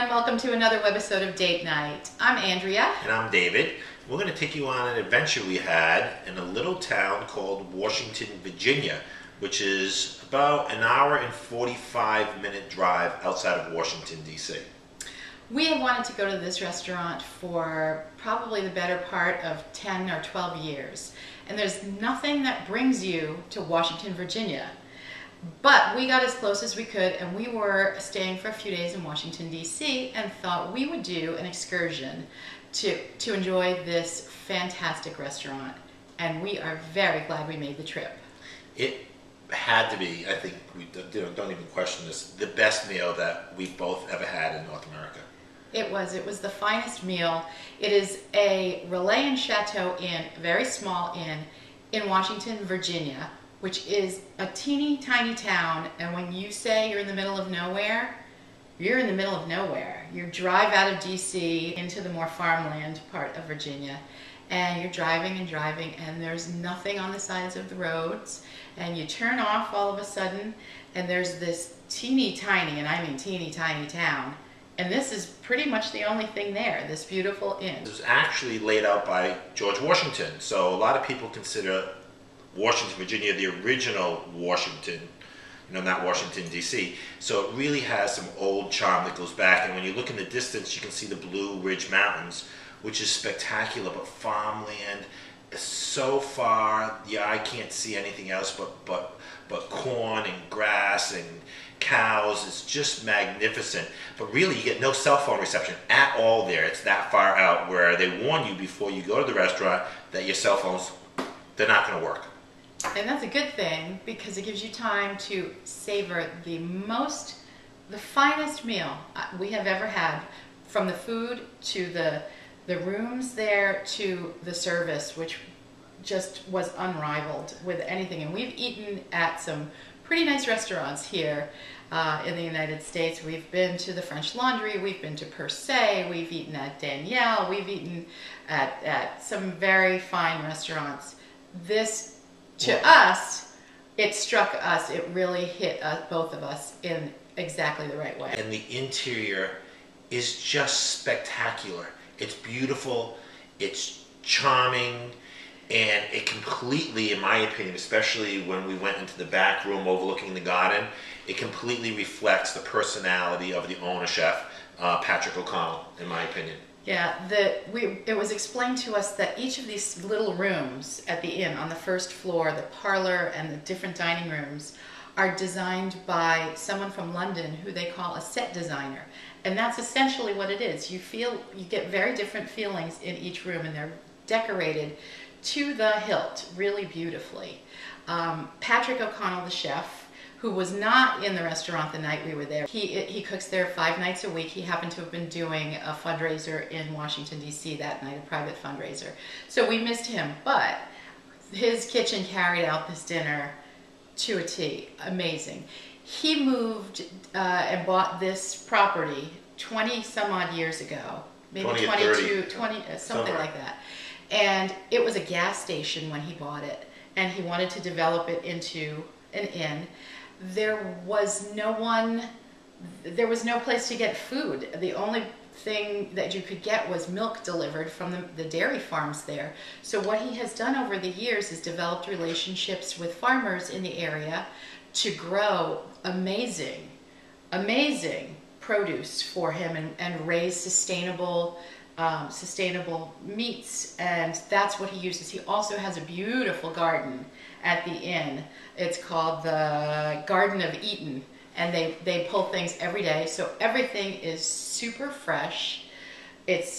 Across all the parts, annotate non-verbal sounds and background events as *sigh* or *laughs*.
and welcome to another webisode of Date Night. I'm Andrea. And I'm David. We're going to take you on an adventure we had in a little town called Washington, Virginia, which is about an hour and 45 minute drive outside of Washington, D.C. We have wanted to go to this restaurant for probably the better part of 10 or 12 years. And there's nothing that brings you to Washington, Virginia. But we got as close as we could, and we were staying for a few days in Washington, D.C., and thought we would do an excursion to, to enjoy this fantastic restaurant. And we are very glad we made the trip. It had to be, I think, we don't, don't even question this, the best meal that we've both ever had in North America. It was. It was the finest meal. It is a Relais and Chateau Inn, very small inn in Washington, Virginia, which is a teeny tiny town. And when you say you're in the middle of nowhere, you're in the middle of nowhere. You drive out of DC into the more farmland part of Virginia, and you're driving and driving, and there's nothing on the sides of the roads. And you turn off all of a sudden, and there's this teeny tiny, and I mean teeny tiny town and this is pretty much the only thing there, this beautiful inn. It was actually laid out by George Washington. So a lot of people consider Washington, Virginia, the original Washington, you know, not Washington, D.C. So it really has some old charm that goes back. And when you look in the distance, you can see the Blue Ridge Mountains, which is spectacular, but farmland so far, the eye can't see anything else but, but, but corn and grass and cows. It's just magnificent. But really, you get no cell phone reception at all there. It's that far out where they warn you before you go to the restaurant that your cell phones, they're not going to work. And that's a good thing because it gives you time to savor the most, the finest meal uh, we have ever had from the food to the the rooms there to the service, which just was unrivaled with anything. And we've eaten at some pretty nice restaurants here uh, in the United States. We've been to the French Laundry, we've been to Per Se, we've eaten at Daniel, we've eaten at, at some very fine restaurants. This, to us, it struck us, it really hit us, both of us in exactly the right way. And the interior is just spectacular. It's beautiful, it's charming, and it completely, in my opinion, especially when we went into the back room overlooking the garden, it completely reflects the personality of the owner chef, uh, Patrick O'Connell, in my opinion. Yeah, the, we, it was explained to us that each of these little rooms at the inn on the first floor, the parlor and the different dining rooms, are designed by someone from London who they call a set designer. And that's essentially what it is. You feel, you get very different feelings in each room and they're decorated to the hilt really beautifully. Um, Patrick O'Connell, the chef, who was not in the restaurant the night we were there. He, he cooks there five nights a week. He happened to have been doing a fundraiser in Washington, D.C. that night, a private fundraiser. So we missed him, but his kitchen carried out this dinner to a T. Amazing. He moved uh, and bought this property 20 some odd years ago, maybe 20 22, 20, uh, something Somewhere. like that. And it was a gas station when he bought it, and he wanted to develop it into an inn. There was no one, there was no place to get food. The only thing that you could get was milk delivered from the, the, dairy farms there. So what he has done over the years is developed relationships with farmers in the area to grow amazing, amazing produce for him and, and raise sustainable um, sustainable meats, and that's what he uses. He also has a beautiful garden at the inn. It's called the Garden of Eden, and they, they pull things every day, so everything is super fresh. It's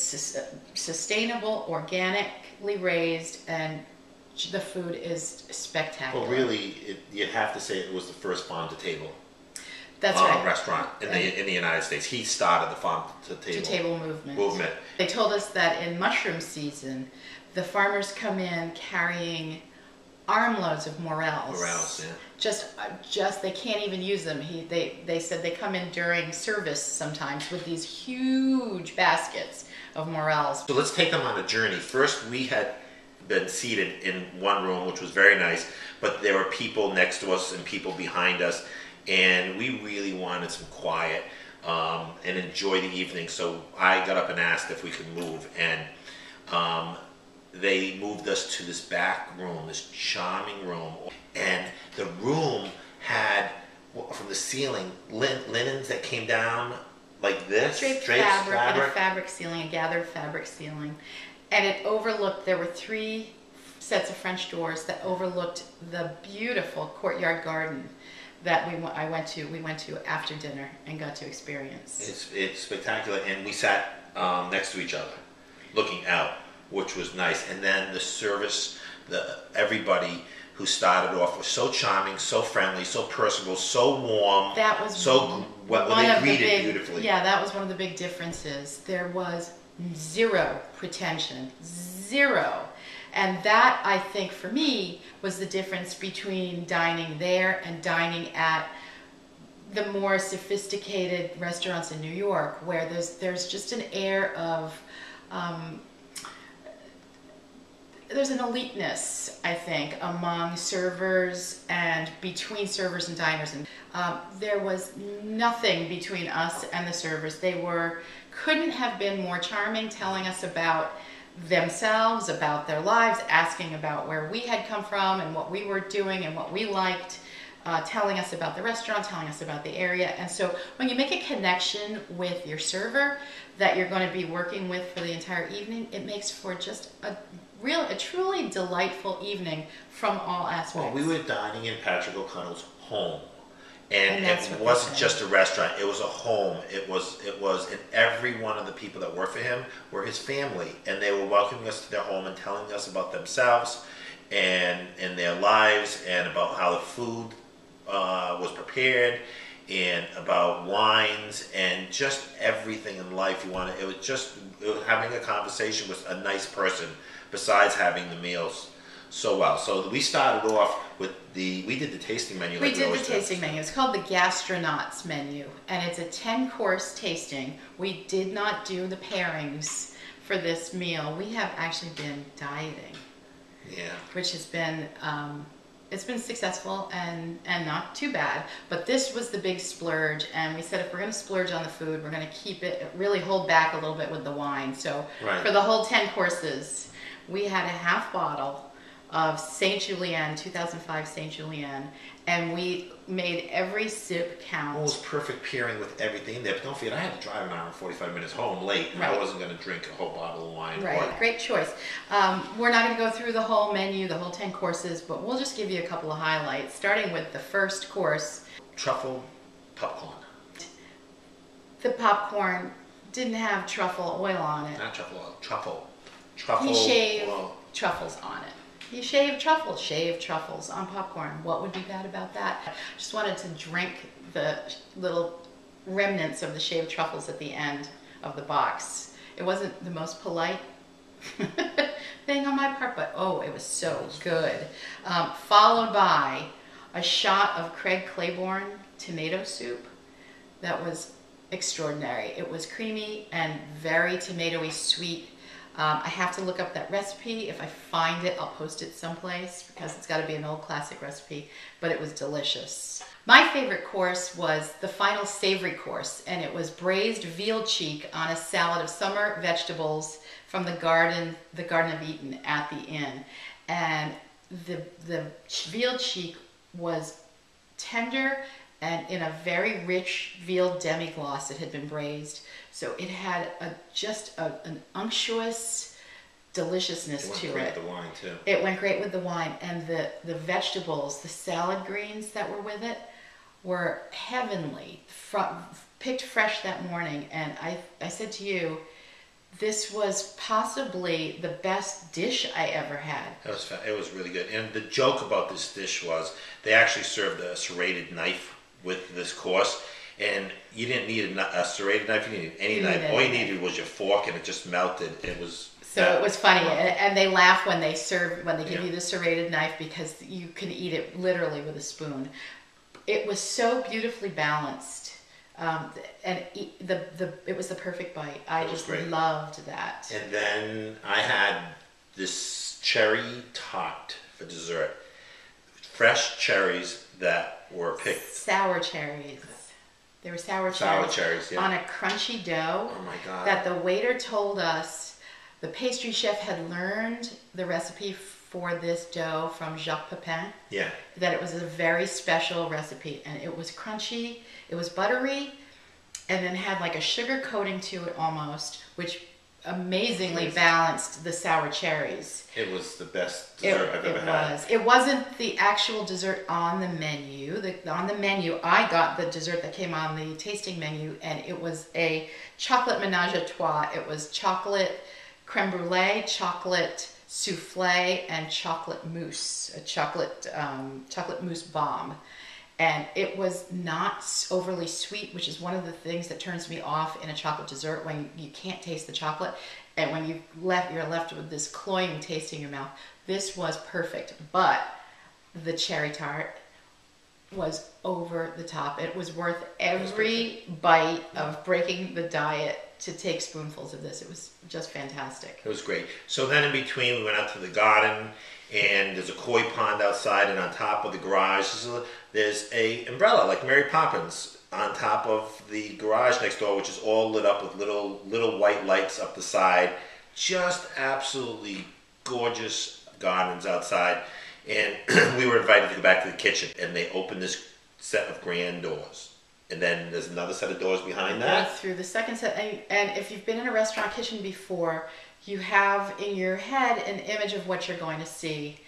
sustainable, organically raised, and the food is spectacular. Well, really, it, you have to say it was the first farm to table. That's uh, right. restaurant in the in the United States. He started the farm to table, to table movement. Movement. They told us that in mushroom season, the farmers come in carrying armloads of morels. Morels, yeah. Just, uh, just they can't even use them. He, they, they said they come in during service sometimes with these huge baskets of morels. So let's take them on a journey. First, we had been seated in one room, which was very nice, but there were people next to us and people behind us and we really wanted some quiet. um, and enjoy the evening. So I got up and asked if we could move, and um, they moved us to this back room, this charming room, and the room had from the ceiling lin- linens that came down like this, draped fabric, and a fabric ceiling, a gathered fabric ceiling, and it overlooked. There were three sets of French doors that overlooked the beautiful courtyard garden that we I went to. We went to after dinner and got to experience. It's it's spectacular, and we sat um, next to each other, looking out, which was nice. And then the service, the everybody who started off was so charming, so friendly, so personable, so warm. That was so well, one they of the greeted big, beautifully. Yeah, that was one of the big differences. There was zero pretension, zero. And that, I think, for me, was the difference between dining there and dining at the more sophisticated restaurants in New York, where there's there's just an air of um, there's an eliteness, I think, among servers and between servers and diners. And um, there was nothing between us and the servers. They were couldn't have been more charming, telling us about themselves, about their lives, asking about where we had come from and what we were doing and what we liked. Uh, telling us about the restaurant, telling us about the area. And so when you make a connection with your server that you're going to be working with for the entire evening, it makes for just a real, a truly delightful evening from all aspects. Well, we were dining in Patrick O'Connell's home, and, And it wasn't just a restaurant. It was a home. It was it was, and every one of the people that worked for him were his family, and they were welcoming us to their home and telling us about themselves, and and their lives, and about how the food uh, was prepared. And about wines and just everything in life you wanted. It was just it was having a conversation with a nice person, besides having the meals so well. So we started off with the we did the tasting menu. We like did the always do. tasting menu. It's called the Gastronauts menu, and it's a 10 course tasting. We did not do the pairings for this meal. We have actually been dieting, Yeah, which has been um, it's been successful and and not too bad. But this was the big splurge, and we said if we're going to splurge on the food, we're going to keep it really hold back a little bit with the wine. So Right. for the whole 10 courses, we had a half bottle of Saint Julien, 2005 Saint Julien, and we made every sip count. well, it was perfect pairing with everything in there. But don't forget, I had to drive an hour and forty five minutes home late. and I wasn't going to drink a whole bottle of wine. Right, or- great choice. Um, we're not going to go through the whole menu, the whole 10 courses, but we'll just give you a couple of highlights, starting with the first course. truffle popcorn, The popcorn didn't have truffle oil on it. not truffle oil, truffle, truffle. He shaved oil. truffles on it. He shave truffles, shave truffles on popcorn. What would be bad about that? Just wanted to drink the little remnants of the shaved truffles at the end of the box. It wasn't the most polite *laughs* thing on my part, but oh, it was so good. Um, followed by a shot of Craig Claiborne tomato soup that was extraordinary. It was creamy and very tomatoey sweet. Um, I have to look up that recipe. If I find it, I'll post it someplace because it's got to be an old classic recipe, but it was delicious. My favorite course was the final savory course, and it was braised veal cheek on a salad of summer vegetables from the garden, the Garden of Eden at the inn. And the, the veal cheek was tender and in a very rich veal demi-glace that had been braised. So it had a just a, an unctuous deliciousness It to great it. Went great with the wine too. It went great with the wine and the the vegetables, the salad greens that were with it were heavenly. Fro- picked fresh that morning, and I I said to you, this was possibly the best dish I ever had. It was it was really good. And the joke about this dish was they actually served a serrated knife with this course, and you didn't need a, kni- a serrated knife. You didn't need any You knife. needed All you a knife. needed was your fork, and it just melted. It was So it was funny, and, and they laugh when they serve when they give Yeah. you the serrated knife because you can eat it literally with a spoon. It was so beautifully balanced, um, and e- the the it was the perfect bite. I It was just great. loved that. And then I had this cherry tart for dessert. Fresh cherries that were picked. Sour cherries. They were sour Sour cherries, cherries, yeah. on a crunchy dough Oh my god. that the waiter told us the pastry chef had learned the recipe for this dough from Jacques Pepin. yeah. That it was a very special recipe, and it was crunchy. It was buttery, and then had like a sugar coating to it almost, which amazingly Amazing. balanced the sour cherries. It was the best It, dessert I've ever it had. was. It wasn't the actual dessert on the menu. The, on the menu, I got the dessert that came on the tasting menu, and it was a chocolate menage a trois. It was chocolate creme brulee, chocolate souffle, and chocolate mousse, a chocolate um, chocolate mousse bomb. And it was not overly sweet, which is one of the things that turns me off in a chocolate dessert when you can't taste the chocolate, and when you left, you're left with this cloying taste in your mouth. This was perfect, but the cherry tart was over the top. It was worth every bite of breaking the diet to take spoonfuls of this. It was just fantastic. It was great. So then in between, we went out to the garden, and there's a koi pond outside, and on top of the garage, there's a, there's a umbrella like Mary Poppins on top of the garage next door, which is all lit up with little little white lights up the side. Just absolutely gorgeous gardens outside. And *clears throat* we were invited to go back to the kitchen, and they opened this set of grand doors. And then there's another set of doors behind that. through the second set, and, and if you've been in a restaurant kitchen before, you have in your head an image of what you're going to see.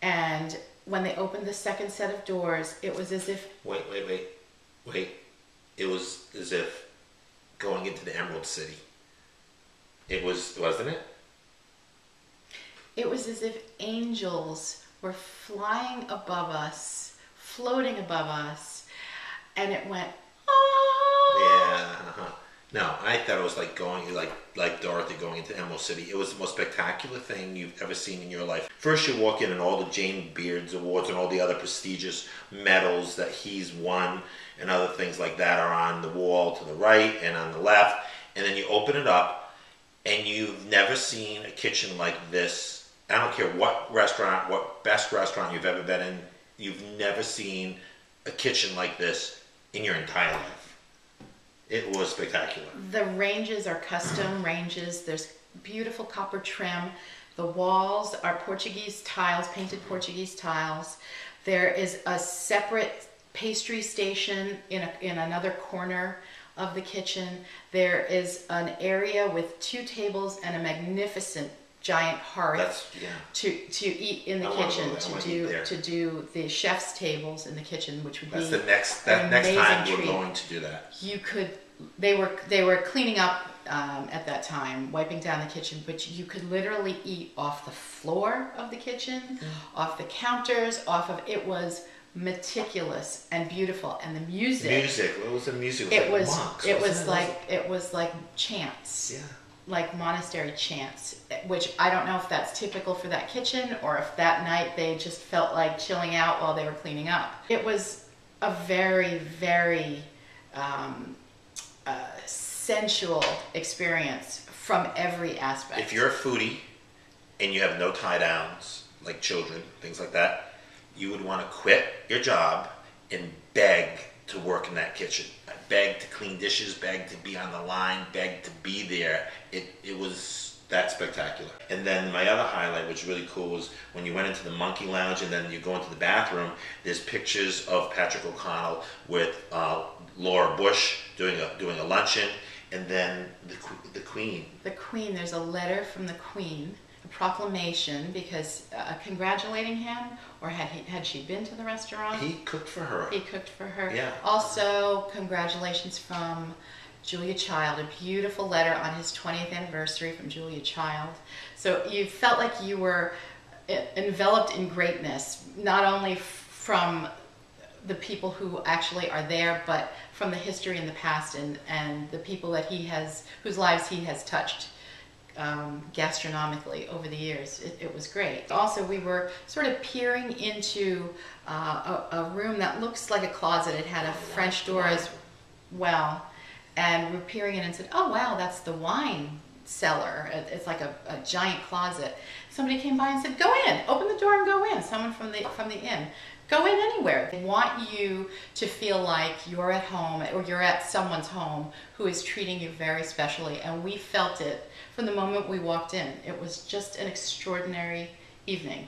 And when they opened the second set of doors, it was as if Wait, wait, wait, wait. It was as if going into the Emerald City. It was, wasn't it? it was as if angels were flying above us, floating above us, and it went. Oh! Yeah. No, I thought it was like going, like like Dorothy going into Emerald City. It was the most spectacular thing you've ever seen in your life. First, you walk in, and all the James Beard awards and all the other prestigious medals that he's won and other things like that are on the wall to the right and on the left. And then you open it up, and you've never seen a kitchen like this. I don't care what restaurant, what best restaurant you've ever been in, you've never seen a kitchen like this in your entire life. It was spectacular. The ranges are custom *clears throat* ranges. There's beautiful copper trim. The walls are Portuguese tiles, painted Portuguese tiles. There is a separate pastry station in, a, in another corner of the kitchen. There is an area with two tables and a magnificent giant hearth yeah. to to eat in the I kitchen to do to do the chef's tables in the kitchen, which would That's be the next that next time amazing we're going to do that. you could they were they were cleaning up um, at that time wiping down the kitchen but you could literally eat off the floor of the kitchen Mm. off the counters off of it was meticulous and beautiful and the music, Music. What was the music? it like was monks, it was like it was like chants yeah. Like monastery chants which i don't know if that's typical for that kitchen or if that night they just felt like chilling out while they were cleaning up. It was a very very um, uh, sensual experience from every aspect. If you're a foodie and you have no tie downs, like children, things like that, you would want to quit your job and beg to work in that kitchen. I begged to clean dishes, begged to be on the line, begged to be there. It, it was that spectacular. And then my other highlight, which was really cool, was when you went into the monkey lounge and then you go into the bathroom, there's pictures of Patrick O'Connell with uh, Laura Bush doing a, doing a luncheon, and then the, the queen the queen there's a letter from the queen proclamation because uh, congratulating him or had he had she been to the restaurant He cooked for her. He cooked for her. Yeah. Also, congratulations from Julia Child, a beautiful letter on his 20th anniversary from Julia Child. So you felt like you were e- enveloped in greatness, not only from the people who actually are there, but from the history in the past and, and the people that he has, whose lives he has touched um, gastronomically over the years. It, it was great. Also, we were sort of peering into uh, a, a room that looks like a closet. It had a French door as well, and we're peering in and said, "Oh wow, that's the wine cellar. It's like a, a giant closet. Somebody came by and said, "Go in, open the door and go in." Someone from the from the inn. Go in anywhere. They want you to feel like you're at home or you're at someone's home who is treating you very specially. And we felt it from the moment we walked in. It was just an extraordinary evening.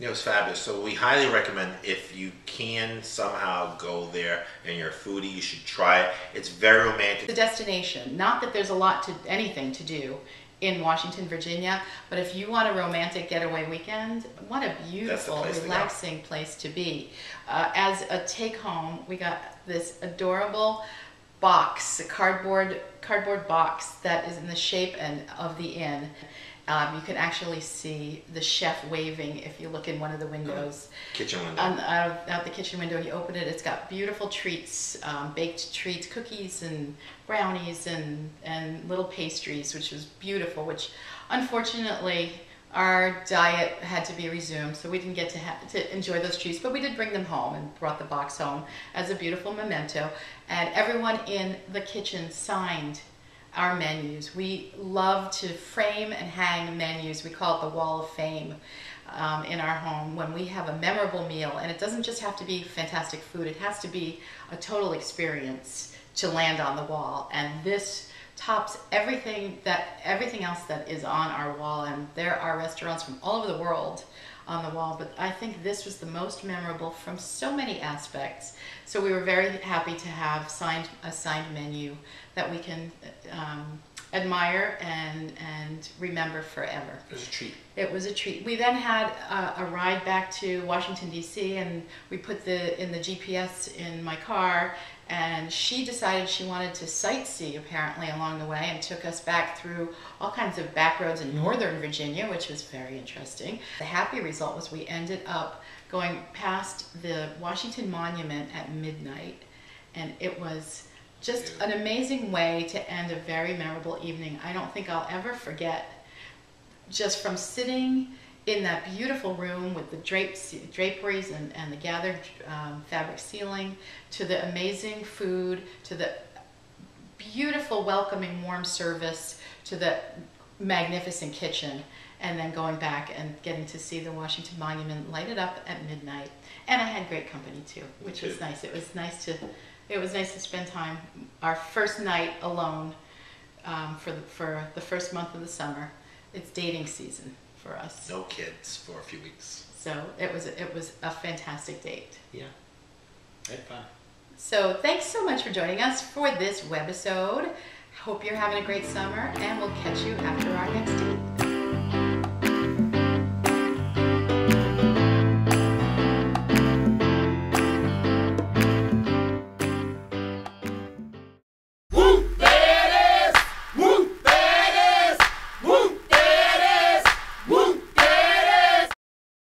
It was fabulous. So we highly recommend if you can somehow go there and you're a foodie, you should try it. It's very romantic. the destination. Not that there's a lot to anything to do in Washington, Virginia, but if you want a romantic getaway weekend, what a beautiful, place to relaxing place to be. Uh, as a take home, we got this adorable box, a cardboard cardboard box that is in the shape and of the inn. Um, you can actually see the chef waving if you look in one of the windows Kitchen window. on, out, of, out the kitchen window. You open it, it's got beautiful treats, um, baked treats, cookies and brownies and, and little pastries, which was beautiful, which unfortunately our diet had to be resumed, so we didn't get to, ha- to enjoy those treats, but we did bring them home and brought the box home as a beautiful memento. And everyone in the kitchen signed our menus. We love to frame and hang menus. We call it the Wall of Fame um, in our home when we have a memorable meal. And it doesn't just have to be fantastic food, it has to be a total experience to land on the wall. And this tops everything that everything else that is on our wall and there are restaurants from all over the world on the wall but i think this was the most memorable from so many aspects so we were very happy to have signed a signed menu that we can um, admire and and remember forever it was a treat. it was a treat. We then had a, a ride back to Washington D.C. and we put the in the GPS in my car, and she decided she wanted to sightsee apparently along the way and took us back through all kinds of back roads in mm-hmm. northern Virginia, which was very interesting. The happy result was we ended up going past the Washington Monument at midnight, and it was just an amazing way to end a very memorable evening. I don't think I'll ever forget just from sitting in that beautiful room with the drapes, draperies and, and the gathered um, fabric ceiling to the amazing food to the beautiful welcoming warm service to the magnificent kitchen and then going back and getting to see the washington monument lighted up at midnight. And i had great company too which was nice. It was nice to it was nice to spend time our first night alone um, for the for the first month of the summer. It's dating season for us, No kids for a few weeks. so it was it was a fantastic date. Yeah. Had fun. So thanks so much for joining us for this webisode. Hope you're having a great summer, and we'll catch you after our next date.